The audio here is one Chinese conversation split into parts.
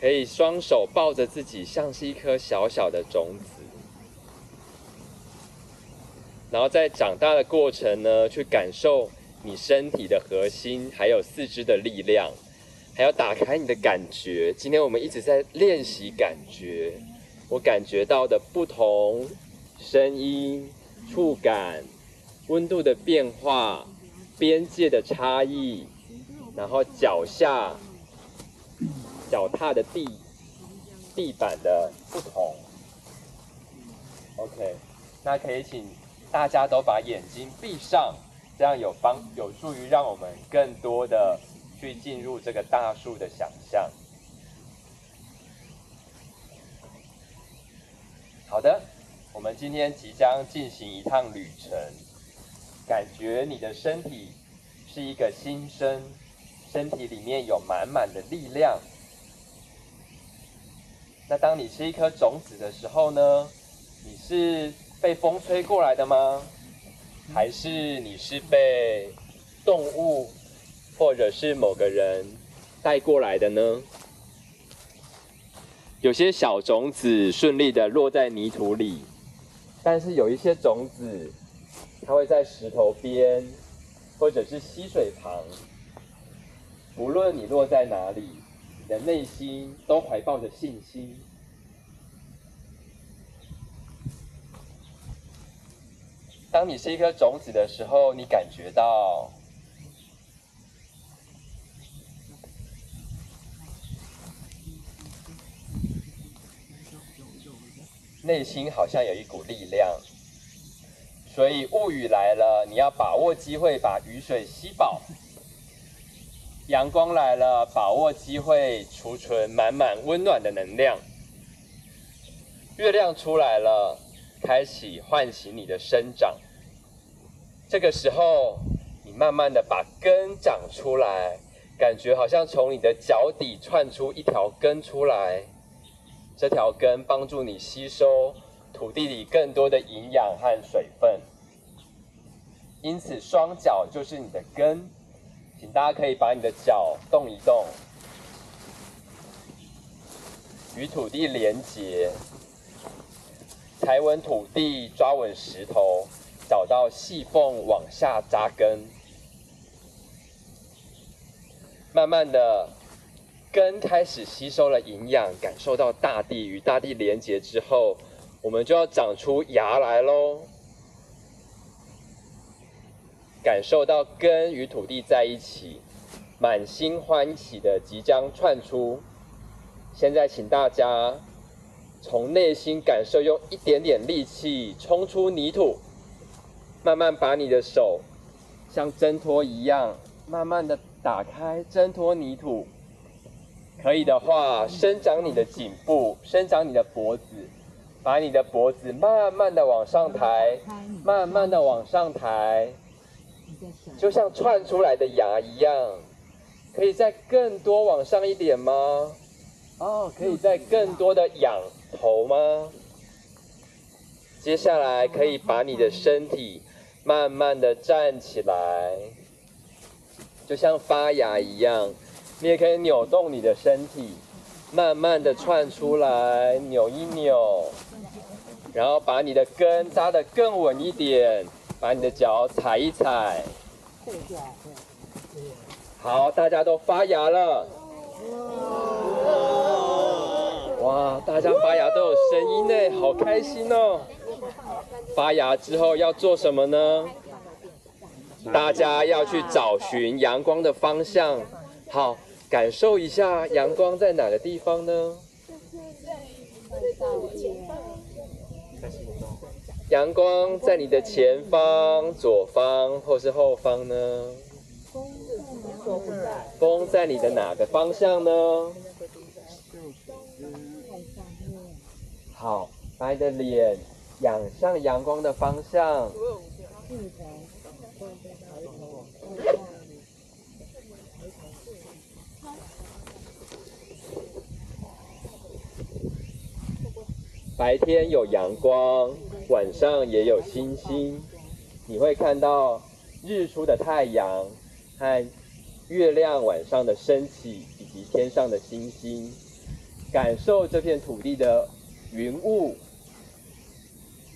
可以双手抱着自己，像是一颗小小的种子。然后在长大的过程呢，去感受你身体的核心，还有四肢的力量，还要打开你的感觉。今天我们一直在练习感觉，我感觉到的不同声音、触感、温度的变化、边界的差异，然后脚下脚踏的地地板的不同。OK，那可以请。大家都把眼睛闭上，这样有帮有助于让我们更多的去进入这个大树的想象。好的，我们今天即将进行一趟旅程，感觉你的身体是一个新生，身体里面有满满的力量。那当你是一颗种子的时候呢？你是？被风吹过来的吗？还是你是被动物或者是某个人带过来的呢？有些小种子顺利的落在泥土里，但是有一些种子，它会在石头边或者是溪水旁。无论你落在哪里，的内心都怀抱着信心。当你是一颗种子的时候，你感觉到内心好像有一股力量，所以物语来了，你要把握机会把雨水吸饱；阳光来了，把握机会储存满满温暖的能量；月亮出来了。开启唤醒你的生长，这个时候，你慢慢的把根长出来，感觉好像从你的脚底窜出一条根出来，这条根帮助你吸收土地里更多的营养和水分，因此双脚就是你的根，请大家可以把你的脚动一动，与土地连接。踩稳土地，抓稳石头，找到细缝往下扎根。慢慢的，根开始吸收了营养，感受到大地与大地连接之后，我们就要长出芽来喽。感受到根与土地在一起，满心欢喜的即将窜出。现在，请大家。从内心感受，用一点点力气冲出泥土，慢慢把你的手像挣脱一样，慢慢的打开，挣脱泥土。可以的话，伸长你的颈部，伸长你的脖子，把你的脖子慢慢的往上抬，慢慢的往上抬，就像窜出来的芽一样。可以再更多往上一点吗？哦，可以再更多的仰。头吗？接下来可以把你的身体慢慢的站起来，就像发芽一样。你也可以扭动你的身体，慢慢的窜出来，扭一扭，然后把你的根扎得更稳一点，把你的脚踩一踩。好，大家都发芽了。哇，大家发芽都有声音呢，好开心哦！发芽之后要做什么呢？大家要去找寻阳光的方向，好，感受一下阳光在哪个地方呢？阳光在你的前方、左方或是后方呢？风在你的哪个方向呢？好，把你的脸仰向阳光的方向。白天有阳光，晚上也有星星。你会看到日出的太阳和月亮晚上的升起，以及天上的星星，感受这片土地的云雾。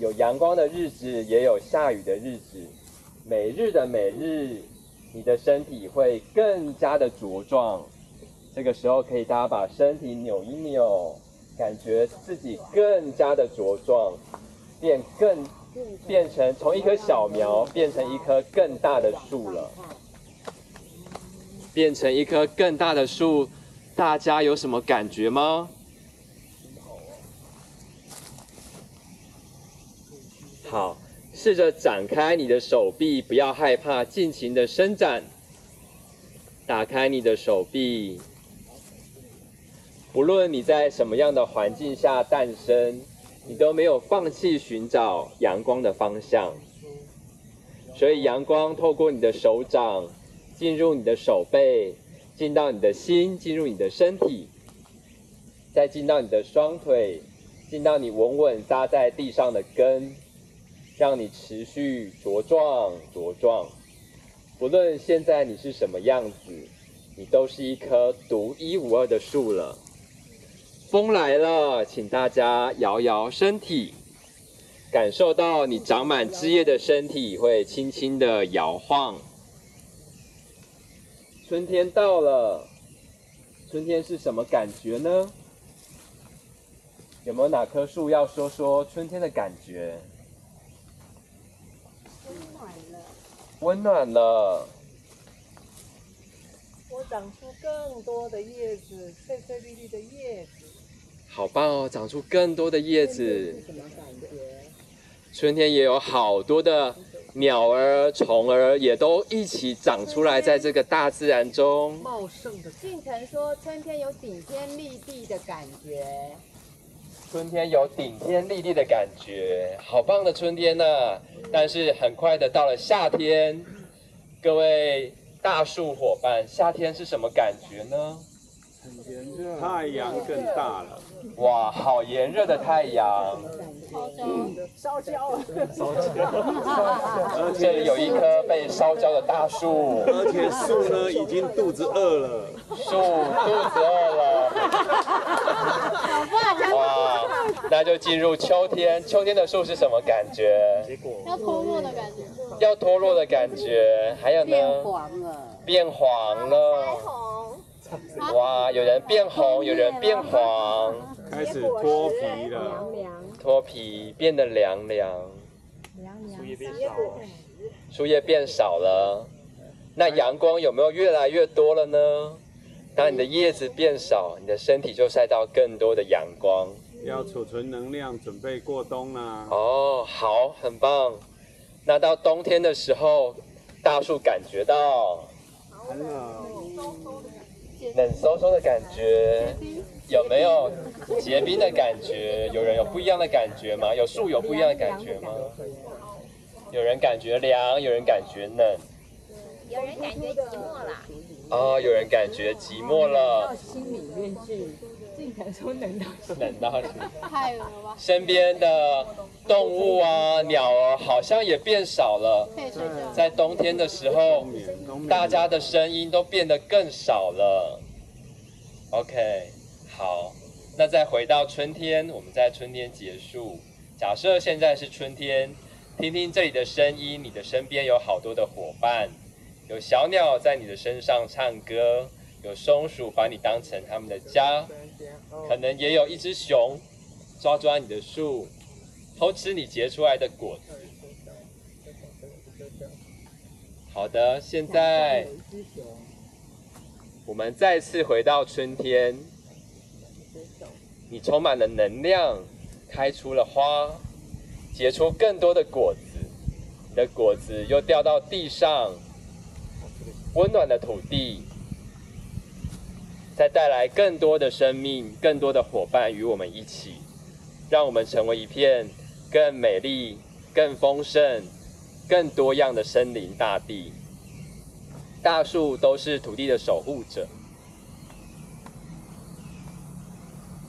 有阳光的日子，也有下雨的日子。每日的每日，你的身体会更加的茁壮。这个时候，可以大家把身体扭一扭，感觉自己更加的茁壮，变更变成从一棵小苗变成一棵更大的树了。变成一棵更大的树，大家有什么感觉吗？好，试着展开你的手臂，不要害怕，尽情的伸展。打开你的手臂，不论你在什么样的环境下诞生，你都没有放弃寻找阳光的方向。所以阳光透过你的手掌进入你的手背，进到你的心，进入你的身体，再进到你的双腿，进到你稳稳扎在地上的根。让你持续茁壮茁壮，不论现在你是什么样子，你都是一棵独一无二的树了。风来了，请大家摇摇身体，感受到你长满枝叶的身体会轻轻的摇晃。春天到了，春天是什么感觉呢？有没有哪棵树要说说春天的感觉？温暖了，温暖了我长出更多的叶子，翠翠绿绿的叶子，好棒哦！长出更多的叶子，什么感觉？春天也有好多的鸟儿、虫儿，也都一起长出来，在这个大自然中茂盛的。俊成说，春天有顶天立地的感觉。春天有顶天立地的感觉，好棒的春天呢！但是很快的到了夏天，各位大树伙伴，夏天是什么感觉呢？很炎热，太阳更大了。哇，好炎热的太阳！烧焦，烧焦。这里有一棵被烧焦的大树，而且树呢已经肚子饿了。树肚子饿了。哇，那就进入秋天。秋天的树是什么感觉？要脱落的感觉。要脱落的感觉，还有呢？变黄了。变黄了。哇，有人变红，有人变黄，开始脱皮了，脱皮变得凉凉，树叶变少了，树叶变少了。那阳光有没有越来越多了呢？当你的叶子变少，你的身体就晒到更多的阳光，要储存能量，准备过冬啦。哦，好，很棒。那到冬天的时候，大树感觉到很冷。冷飕飕的感觉，有没有结冰的感觉？有人有不一样的感觉吗？有树有不一样的感觉吗？有人感觉凉，有人感觉冷，有人感觉寂寞了。哦，有人感觉寂寞了。心里面去。感受冷到冷到太冷了吧？身边的动物啊，鸟儿好像也变少了。在冬天的时候，大家的声音都变得更少了。OK，好，那再回到春天，我们在春天结束。假设现在是春天，听听这里的声音，你的身边有好多的伙伴，有小鸟在你的身上唱歌。有松鼠把你当成他们的家，可能也有一只熊抓抓你的树，偷吃你结出来的果子。好的，现在我们再次回到春天，你充满了能量，开出了花，结出更多的果子，你的果子又掉到地上，温暖的土地。再带来更多的生命，更多的伙伴与我们一起，让我们成为一片更美丽、更丰盛、更多样的森林大地。大树都是土地的守护者。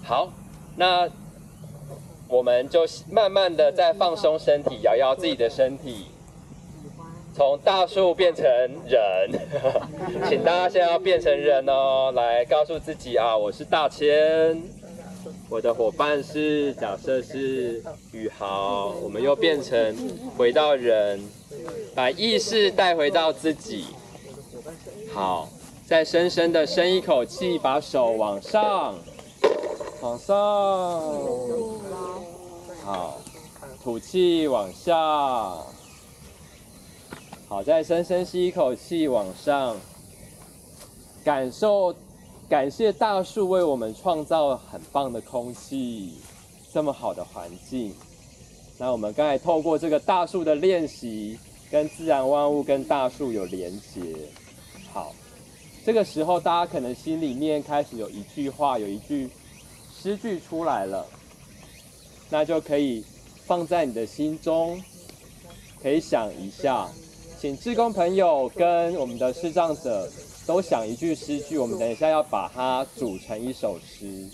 好，那我们就慢慢的再放松身体，摇摇自己的身体，从大树变成人，请大家现在要变成人哦，来告诉自己啊，我是大千，我的伙伴是假设是宇豪，我们又变成回到人，把意识带回到自己。好，再深深的深一口气，把手往上，往上，好，吐气往下。好，再深深吸一口气，往上，感受，感谢大树为我们创造很棒的空气，这么好的环境。那我们刚才透过这个大树的练习，跟自然万物、跟大树有连结。好，这个时候大家可能心里面开始有一句话，有一句诗句出来了，那就可以放在你的心中，可以想一下。请志工朋友跟我们的视障者都想一句诗句，我们等一下要把它组成一首诗。